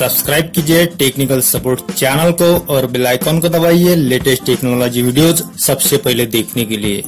Subscribe कीजिए technical support channel को और बेल आइकन को दबाइए लेटेस्ट टेक्नोलॉजी वीडियोज़ सबसे पहले देखने के लिए।